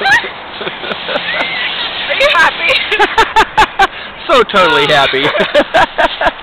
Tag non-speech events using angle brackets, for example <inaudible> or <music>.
<laughs> Are you happy? <laughs> so totally happy. <laughs>